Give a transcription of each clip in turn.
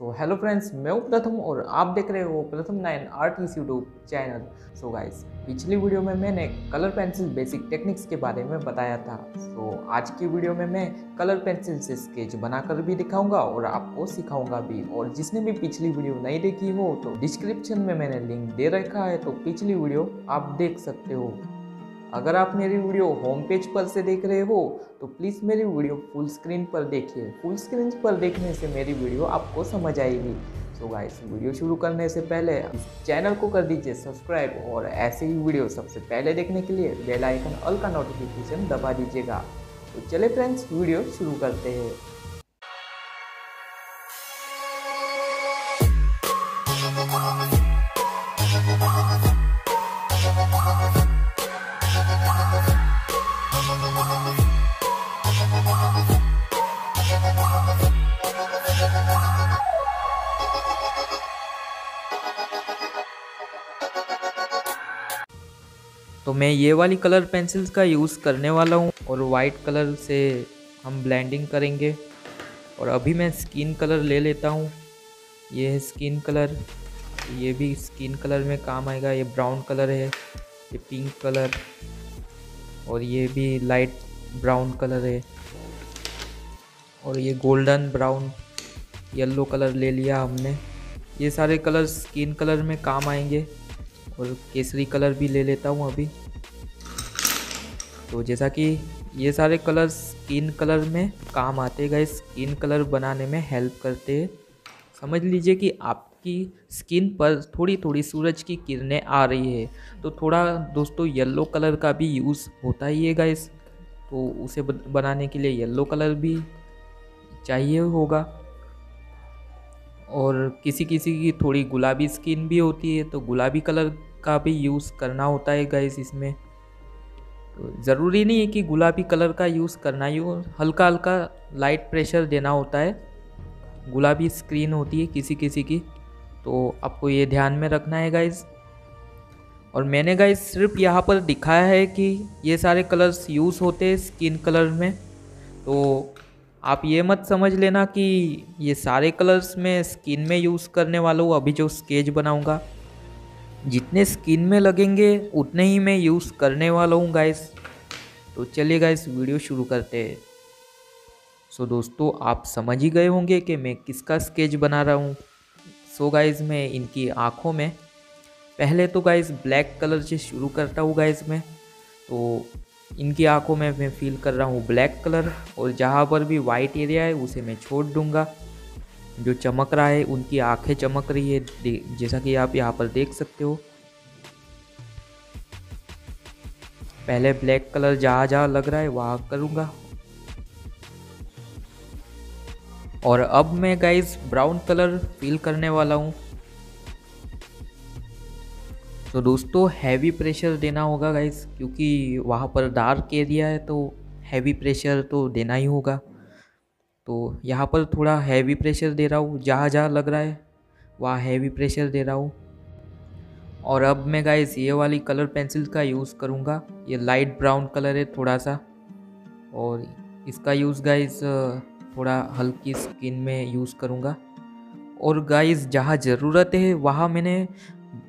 So hello friends मैं हूँ प्रथम और आप देख रहे हो Pratham nine art YouTube channel. So guys पिछली वीडियो में मैंने कलर पेंसिल बेसिक टेक्निक्स के बारे में बताया था। सो so, आज की वीडियो में मैं कलर पेंसिल से स्केच बनाकर भी दिखाऊँगा और आपको सिखाऊँगा भी। और जिसने भी पिछली वीडियो नहीं देखी हो तो डिस्क्रिप्शन में मैंने लिंक दे रखा है तो पिछली वीडियो आप देख सकते हो। अगर आप मेरी वीडियो होम पेज पर से देख रहे हो तो प्लीज़ मेरी वीडियो फुल स्क्रीन पर देखिए। फुल स्क्रीन पर देखने से मेरी वीडियो आपको समझ आएगी। सो गाइस वीडियो शुरू करने से पहले चैनल को कर दीजिए सब्सक्राइब और ऐसे ही वीडियो सबसे पहले देखने के लिए बेल आइकन ऑल का नोटिफिकेशन दबा दीजिएगा। तो चले फ्रेंड्स वीडियो शुरू करते हैं। तो मैं ये वाली कलर पेंसिल्स का यूज़ करने वाला हूँ और वाइट कलर से हम ब्लेंडिंग करेंगे। और अभी मैं स्किन कलर ले लेता हूँ। ये है स्किन कलर ये भी स्किन कलर में काम आएगा। ये ब्राउन कलर है, ये पिंक कलर और ये भी लाइट ब्राउन कलर है। और ये गोल्डन ब्राउन येलो कलर ले लिया हमने। ये सारे कलर स्किन कलर में काम आएँगे। और केसरी कलर भी ले लेता हूँ अभी। तो जैसा कि ये सारे कलर स्किन कलर में काम आते गए स्किन कलर बनाने में हेल्प करते हैं। समझ लीजिए कि आपकी स्किन पर थोड़ी थोड़ी सूरज की किरणें आ रही है तो थोड़ा दोस्तों येलो कलर का भी यूज़ होता ही है गाइस तो उसे बनाने के लिए येलो कलर भी चाहिए होगा। और किसी किसी की थोड़ी गुलाबी स्किन भी होती है तो गुलाबी कलर का भी यूज़ करना होता है गैस इसमें। तो ज़रूरी नहीं है कि गुलाबी कलर का यूज़ करना ही हल्का हल्का लाइट प्रेशर देना होता है। गुलाबी स्क्रीन होती है किसी किसी की तो आपको ये ध्यान में रखना है गाइज़ और मैंने गाइज़ सिर्फ़ यहाँ पर दिखाया है कि ये सारे कलर्स यूज़ होते हैं स्किन कलर में। तो आप ये मत समझ लेना कि ये सारे कलर्स मैं स्किन में यूज़ करने वाला हूँ, अभी जो स्केच बनाऊँगा। जितने स्किन में लगेंगे, उतने ही मैं यूज़ करने वाला हूँ गाइस तो चलिए गाइस वीडियो शुरू करते हैं। सो दोस्तों, आप समझ ही गए होंगे कि मैं किसका स्केच बना रहा हूँ। सो गाइस मैं इनकी आँखों में, पहले तो गाइस ब्लैक कलर से शुरू करता हूँ गाइस मैं। तो इनकी आँखों में मैं फील कर रहा हूँ ब्लैक कलर और जहाँ पर भी वाइट एरिया है, उसे मैं छोड़ दूँगा। जो चमक रहा है, उनकी आँखें चमक रही है जैसा कि आप यहाँ पर देख सकते हो। पहले ब्लैक कलर जहाँ जहाँ लग रहा है, वहाँ करूँगा। और अब मैं गाइस ब्राउन कलर फील करने वाला हूँ। तो दोस्तों हैवी प्रेशर देना होगा गाइस क्योंकि वहाँ पर डार्क एरिया है तो हैवी प्रेशर तो देना ही होगा। तो यहाँ पर थोड़ा हैवी प्रेशर दे रहा हूँ, जहाँ जहाँ लग रहा है, वहाँ हैवी प्रेशर दे रहा हूँ। और अब मैं गाइस ये वाली कलर पेंसिल का यूज़ करूँगा। ये लाइट ब्राउन कलर है थोड़ा सा और इसका यूज़ गाइस थोड़ा हल्की स्किन में यूज़ करूँगा। और गाइस जहाँ ज़रूरत है, वहाँ मैंने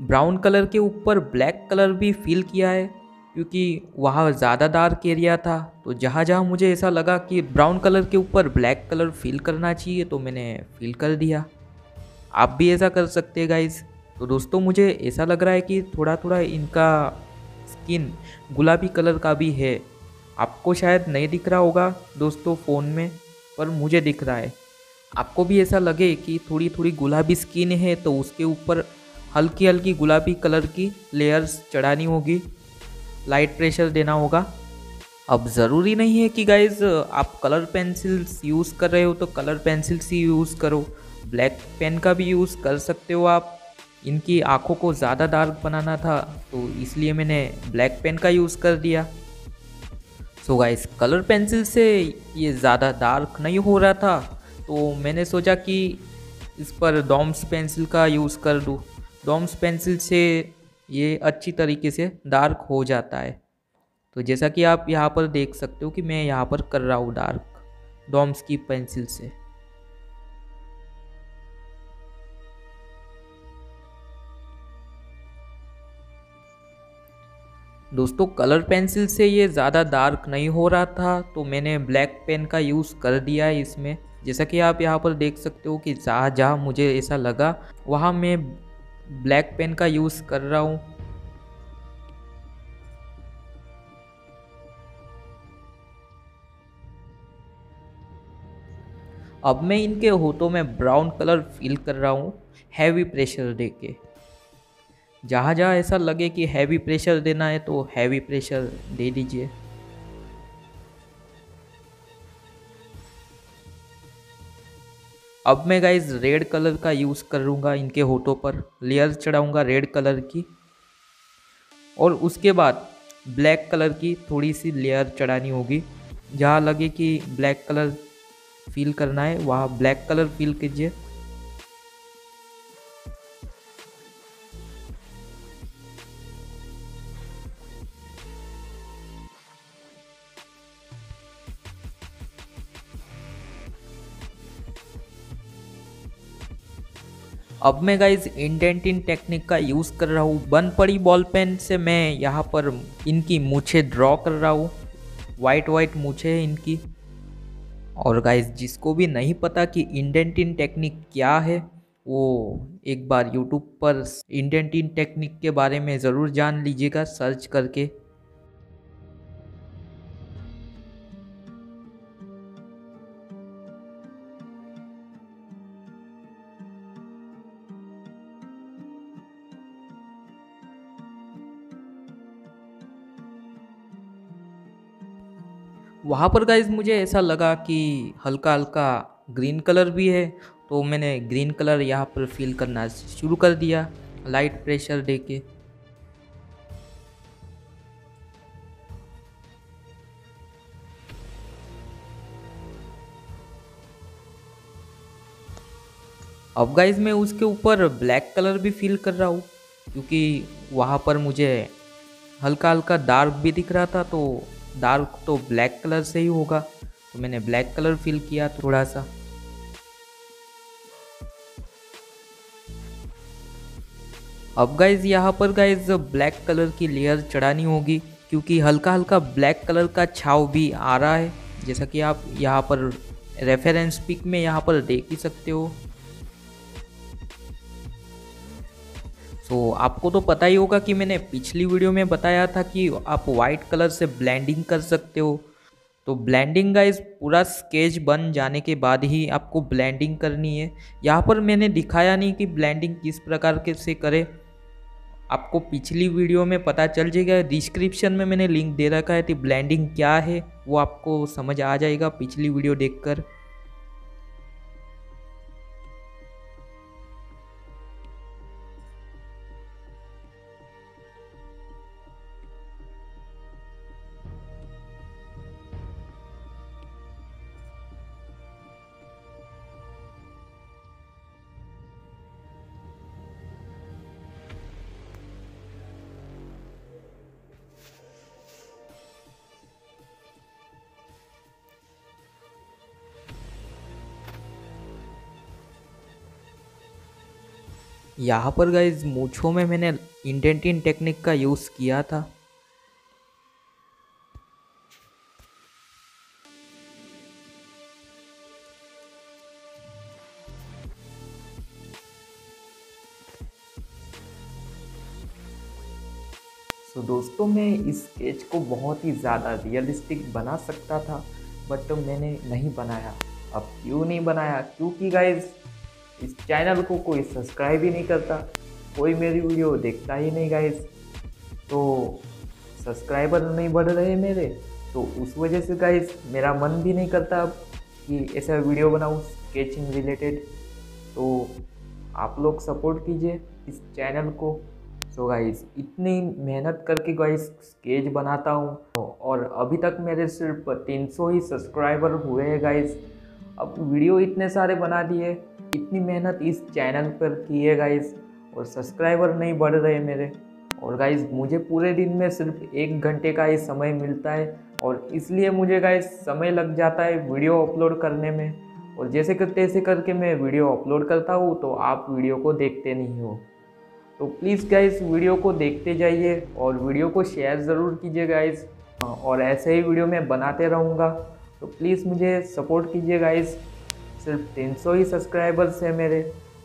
ब्राउन कलर के ऊपर ब्लैक कलर भी फील किया है। क्योंकि वहाँ ज़्यादा डार्क एरिया था तो जहाँ जहाँ मुझे ऐसा लगा कि ब्राउन कलर के ऊपर ब्लैक कलर फील करना चाहिए तो मैंने फील कर दिया। आप भी ऐसा कर सकते हैं गाइज़ तो दोस्तों, मुझे ऐसा लग रहा है कि थोड़ा थोड़ा इनका स्किन गुलाबी कलर का भी है। आपको शायद नहीं दिख रहा होगा दोस्तों फ़ोन में, पर मुझे दिख रहा है। आपको भी ऐसा लगे कि थोड़ी थोड़ी गुलाबी स्किन है तो उसके ऊपर हल्की हल्की गुलाबी कलर की लेयर्स चढ़ानी होगी। लाइट प्रेशर देना होगा। अब ज़रूरी नहीं है कि गाइज़ आप कलर पेंसिल्स यूज़ कर रहे हो तो कलर पेंसिल्स ही यूज़ करो। ब्लैक पेन का भी यूज़ कर सकते हो आप। इनकी आँखों को ज़्यादा डार्क बनाना था तो इसलिए मैंने ब्लैक पेन का यूज़ कर दिया। सो so कलर पेंसिल से ये ज़्यादा डार्क नहीं हो रहा था तो मैंने सोचा कि इस पर डॉम्स पेंसिल का यूज़ कर दूँ। डॉम्स पेंसिल से ये अच्छी तरीके से डार्क हो जाता है। तो जैसा कि आप यहाँ पर देख सकते हो कि मैं यहाँ पर कर रहा हूँ डार्क डॉम्स की पेंसिल से। दोस्तों कलर पेंसिल से ये ज़्यादा डार्क नहीं हो रहा था तो मैंने ब्लैक पेन का यूज़ कर दिया है इसमें। जैसा कि आप यहाँ पर देख सकते हो कि जहाँ जहाँ मुझे ऐसा लगा, वहाँ मैं ब्लैक पेन का यूज़ कर रहा हूँ। अब मैं इनके होठों में ब्राउन कलर फील कर रहा हूँ, हैवी प्रेशर दे के। जहाँ जहाँ ऐसा लगे कि हैवी प्रेशर देना है तो हैवी प्रेशर दे दीजिए। अब मैं गाइज़ रेड कलर का यूज़ करूँगा इनके होठों पर। लेयर चढ़ाऊँगा रेड कलर की। और उसके बाद ब्लैक कलर की थोड़ी सी लेयर चढ़ानी होगी। जहाँ लगे कि ब्लैक कलर फील करना है, वहाँ ब्लैक कलर फील कीजिए। अब मैं गाइज़ इंडेंटिंग टेक्निक का यूज़ कर रहा हूँ। बन पड़ी बॉल पेन से मैं यहाँ पर इनकी मूछे ड्रॉ कर रहा हूँ। वाइट वाइट मूछे है इनकी। और गाइज़ जिसको भी नहीं पता कि इंडेंटिंग टेक्निक क्या है, वो एक बार यूट्यूब पर इंडेंटिंग टेक्निक के बारे में ज़रूर जान लीजिएगा सर्च करके। वहाँ पर गाइज़ मुझे ऐसा लगा कि हल्का हल्का ग्रीन कलर भी है तो मैंने ग्रीन कलर यहाँ पर फील करना शुरू कर दिया लाइट प्रेशर दे के अब गाइज़ मैं उसके ऊपर ब्लैक कलर भी फील कर रहा हूँ, क्योंकि वहाँ पर मुझे हल्का हल्का डार्क भी दिख रहा था तो डार्क तो ब्लैक कलर से ही होगा। तो मैंने ब्लैक कलर फिल किया थोड़ा सा। अब गाइज़ यहाँ पर गाइज़ ब्लैक कलर की लेयर चढ़ानी होगी, क्योंकि हल्का हल्का ब्लैक कलर का छाव भी आ रहा है। जैसा कि आप यहाँ पर रेफरेंस पिक में यहाँ पर देख ही सकते हो। सो so, आपको तो पता ही होगा कि मैंने पिछली वीडियो में बताया था कि आप वाइट कलर से ब्लेंडिंग कर सकते हो। तो ब्लेंडिंग का इस पूरा स्केच बन जाने के बाद ही आपको ब्लेंडिंग करनी है। यहाँ पर मैंने दिखाया नहीं कि ब्लेंडिंग किस प्रकार के से करें। आपको पिछली वीडियो में पता चल जाएगा डिस्क्रिप्शन में मैंने लिंक दे रखा है कि ब्लेंडिंग क्या है वो आपको समझ आ जाएगा पिछली वीडियो देखकर। यहाँ पर गाइज़ मूछों में मैंने इंडेंटिंग टेक्निक का यूज़ किया था। तो दोस्तों, मैं इस स्केच को बहुत ही ज़्यादा रियलिस्टिक बना सकता था बट तो मैंने नहीं बनाया। अब क्यों नहीं बनाया? क्योंकि गाइज़ इस चैनल को कोई सब्सक्राइब ही नहीं करता, कोई मेरी वीडियो देखता ही नहीं गाइस तो सब्सक्राइबर नहीं बढ़ रहे मेरे तो उस वजह से गाइस मेरा मन भी नहीं करता अब कि ऐसा वीडियो बनाऊँ स्केचिंग रिलेटेड तो आप लोग सपोर्ट कीजिए इस चैनल को। सो गाइस इतनी मेहनत करके गाइस स्केच बनाता हूँ। और अभी तक मेरे सिर्फ़ 300 ही सब्सक्राइबर हुए हैं गाइस अब वीडियो इतने सारे बना दिए इतनी मेहनत इस चैनल पर की है गाइज़ और सब्सक्राइबर नहीं बढ़ रहे मेरे। और गाइज़ मुझे पूरे दिन में सिर्फ़ एक घंटे का ही समय मिलता है, और इसलिए मुझे गाइज़ समय लग जाता है वीडियो अपलोड करने में। और जैसे कि तैसे करके मैं वीडियो अपलोड करता हूँ तो आप वीडियो को देखते नहीं हो। तो प्लीज़ गाइस वीडियो को देखते जाइए, और वीडियो को शेयर ज़रूर कीजिए गाइस और ऐसे ही वीडियो मैं बनाते रहूँगा। तो प्लीज़ मुझे सपोर्ट कीजिए गाइस सिर्फ़ 300 ही सब्सक्राइबर्स हैं मेरे।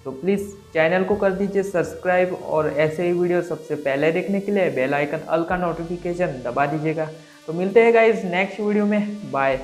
तो प्लीज़ चैनल को कर दीजिए सब्सक्राइब और ऐसे ही वीडियो सबसे पहले देखने के लिए बेल आइकन अल का नोटिफिकेशन दबा दीजिएगा। तो मिलते हैं गाइज़ नेक्स्ट वीडियो में। बाय